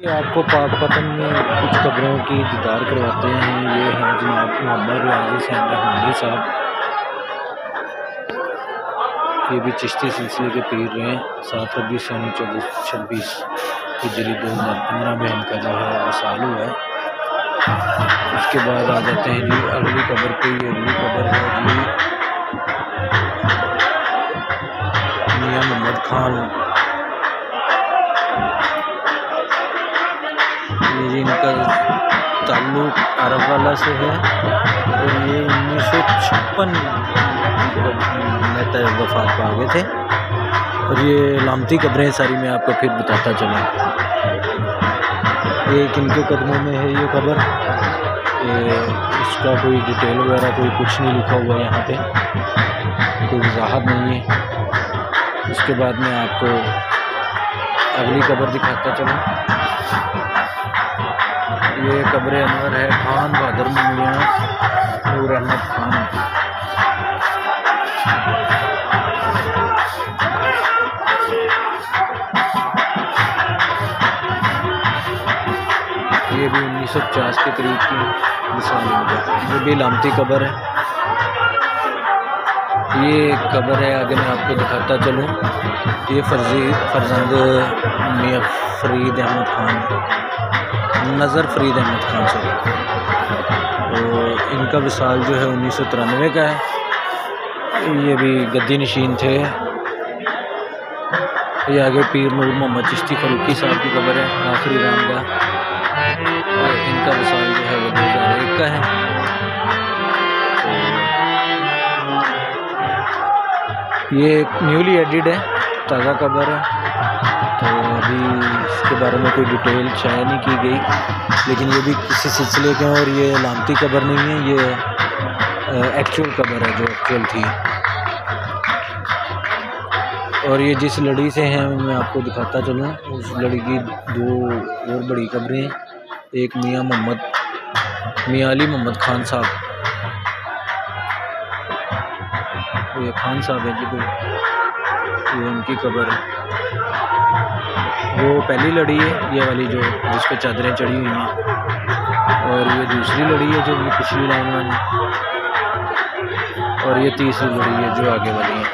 ये आपको पाक पतन में कुछ खबरों की दीदार करवाते हैं। ये हैं जनाब मोहम्मद रियाज हुसैन रहमानी साहब। ये भी चिश्ती सिलसिले के पीर रहे सात रबी सनी चौबीस छब्बीस हिजरी दो हज़ार पंद्रह में इनका जो है वसाल हुआ है। उसके बाद आ जाते हैं जी, अगली खबर पे ये अगली खबर है जी। मियाँ मोहम्मद खान ये इनका ताल्लुक अरब से है। और ये उन्नीस सौ छप्पन में तय वफात पा गए थे। और ये लामती कब्रें सारी मैं आपको फिर बताता चला। ये किनके कदमों में है ये खबर? इसका कोई डिटेल वगैरह कोई कुछ नहीं लिखा हुआ यहाँ पे। कोई वजाहत नहीं है। उसके बाद मैं आपको अगली कबर दिखाता चलूँ। ये कब्र अनवर है। खान बहादुर मंगलियाँ नूर अहमद खान। ये भी उन्नीस सौ पचास के करीब की मिसाल ये भी लामती कबर है। ये कबर है, आगे मैं आपको दिखाता चलूँ। ये फर्जी, फर्जंद मियाँ फरीद अहमद खान। नज़र फरीद अहमद खान से। तो इनका विसाल जो है उन्नीस सौ तिरानवे का है। ये भी गद्दी नशीन थे। ये आगे पीर नूर मोहम्मद चिश्ती फरूकी साहब की खबर है, आखिरी राम का और इनका विसाल जो है वो दो हज़ार एक का है। ये न्यूली एडिड है, ताज़ा कबर है। तो अभी इसके बारे में कोई डिटेल शाया नहीं की गई। लेकिन ये भी किसी सिलसिले के और ये लामती कबर नहीं है, ये एक्चुअल कबर है जो एक्चुअल थी। और ये जिस लड़ी से हैं, मैं आपको दिखाता चलूँ। उस लड़ी की दो और बड़ी कब्रें एक मियाँ मोहम्मद, मियाँ अली मोहम्मद खान साहब। ये खान साहब है जी ये उनकी कबर है। वो पहली लड़ी है, ये वाली जो जिस पर चादरें चढ़ी हुई हैं। और ये दूसरी लड़ी है जो ये पिछली लाइन वाली और ये तीसरी लड़ी है जो आगे वाली है।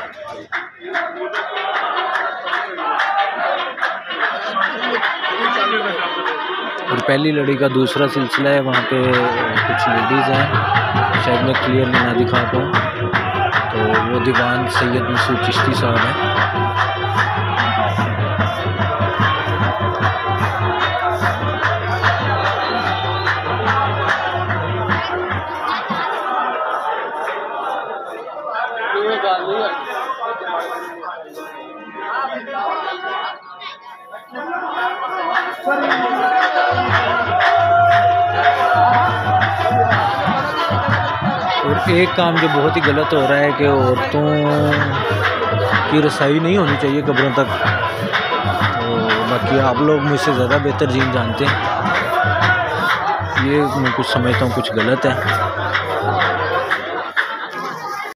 और पहली लड़ी का दूसरा सिलसिला है, वहाँ पे कुछ लेडीज़ हैं। शायद मैं क्लियरली ना दिखा पाऊँ। तो वो दीवान सैयद मसूद चिश्ती साहब हैं। एक काम जो बहुत ही गलत हो रहा है कि औरतों की रसाई नहीं होनी चाहिए कब्रों तक। तो बाकी आप लोग मुझसे ज़्यादा बेहतर जीन जानते हैं। ये मैं कुछ समझता हूँ कुछ गलत है।